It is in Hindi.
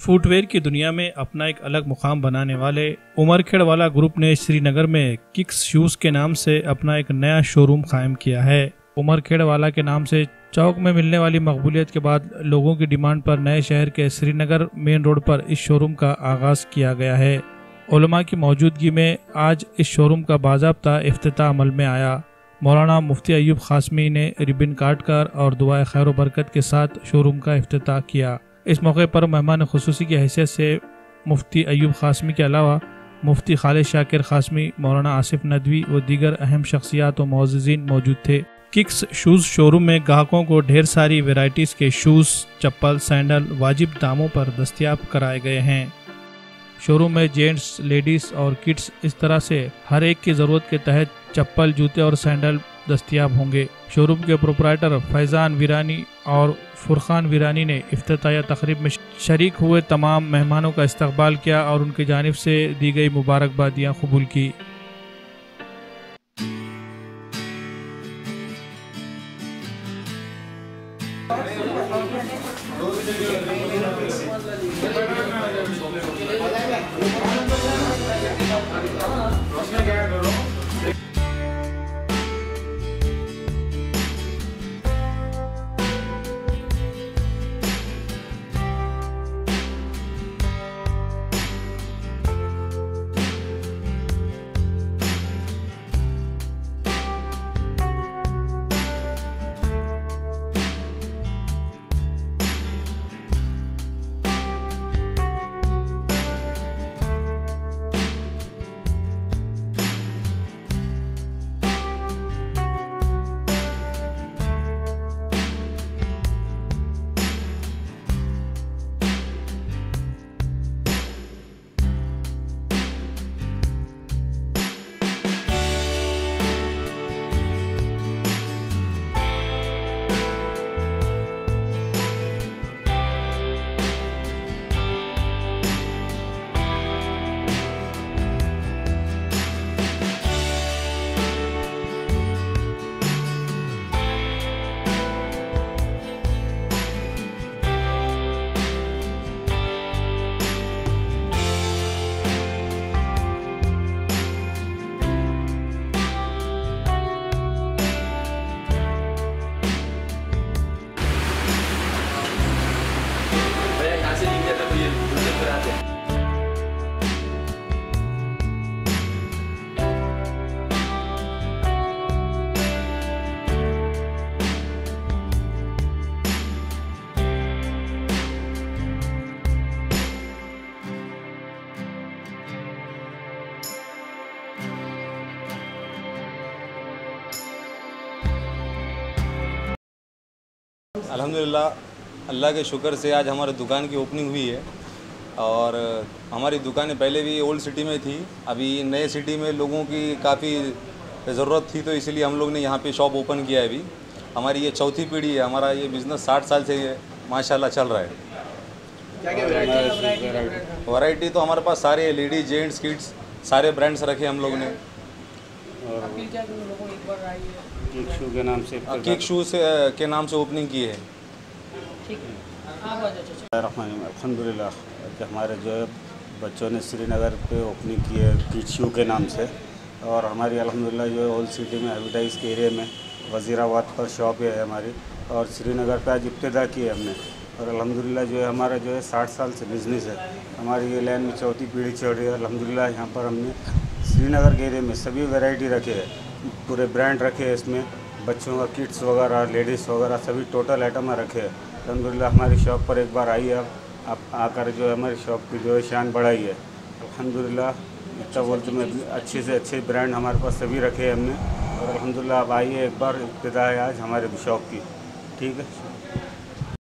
फुटवेयर की दुनिया में अपना एक अलग मुकाम बनाने वाले उमरखेड़ वाला ग्रुप ने श्रीनगर में किक्स शूज़ के नाम से अपना एक नया शोरूम कायम किया है। उमरखेड़ वाला के नाम से चौक में मिलने वाली मकबूलियत के बाद लोगों की डिमांड पर नए शहर के श्रीनगर मेन रोड पर इस शोरूम का आगाज़ किया गया है। उलमा की मौजूदगी में आज इस शोरूम का बाजाबता अफ्ताह अमल में आया। मौलाना मुफ्ती अयूब खासमी ने रिबन काट कर और दुआ खैर बरकत के साथ शोरूम का अफ्ताह किया। इस मौके पर मेहमान खसूसी की हैसियत से मुफ्ती अयूब खासमी के अलावा मुफ्ती खालिद शाकिर खासमी, मौलाना आसिफ नदवी व दीगर अहम शख्सियात व मोजीन मौजूद थे। किक्स शूज़ शोरूम में ग्राहकों को ढेर सारी वेराइटीज़ के शूज़, चप्पल, सैंडल वाजिब दामों पर दस्तियाब कराए गए हैं। शोरूम में जेंट्स, लेडीज़ और किड्स इस तरह से हर एक की ज़रूरत के तहत चप्पल, जूते और सैंडल दस्तियाब होंगे। शोरूम के प्रोपराइटर फैज़ान वीरानी और फुरखान वीरानी ने अफ्ताह तकरीब में शरीक हुए तमाम मेहमानों का इस्तकबाल किया और उनकी जानब से दी गई मुबारकबादियाँ कबूल की। 어. अल्हम्दुलिल्लाह अल्लाह के शुक्र से आज हमारी दुकान की ओपनिंग हुई है। और हमारी दुकानें पहले भी ओल्ड सिटी में थी अभी नए सिटी में लोगों की काफ़ी ज़रूरत थी तो इसलिए हम लोग ने यहाँ पे शॉप ओपन किया है अभी। हमारी ये चौथी पीढ़ी है हमारा ये बिज़नेस साठ साल से माशाल्लाह चल रहा है। वैरायटी तो हमारे पास सारे लेडीज़ जेंट्स किड्स सारे ब्रांड्स रखे हम लोग ने। किक शू के नाम से किक शू से के नाम से ओपनिंग की है। अलहमदिल्ला हमारे जो है बच्चों ने श्रीनगर पे ओपनिंग की है किक शू के नाम से। और हमारी अलहमदिल्ला जो है होल सिटी में हेविटाइज के एरिया में वज़ीराबाद पर शॉप है हमारी। और श्रीनगर पे आज इब्तदा की है हमने। और अलहमदिल्ला जो है हमारा जो है साठ साल से बिज़नेस है। हमारी ये लाइन में चौथी पीढ़ी चढ़ रही है। अल्हम्दुलिल्लाह यहाँ पर हमने श्रीनगर के एरिया में सभी वैरायटी रखे है। पूरे ब्रांड रखे हैं इसमें। बच्चों का किट्स वगैरह, लेडीज़ वगैरह सभी टोटल आइटम रखे हैं। अलहमदिल्ला हमारी शॉप पर एक बार आई है आप आकर जो है हमारी शॉप की जो है शान बढ़ाई है अलहमदिल्ला इतना बोलते मैं अच्छे से अच्छे ब्रांड हमारे पास सभी रखे हैं हमने। और अलहमदिल्ला आप आइए एक बार इब्तदा है आज हमारे शॉप की। ठीक है?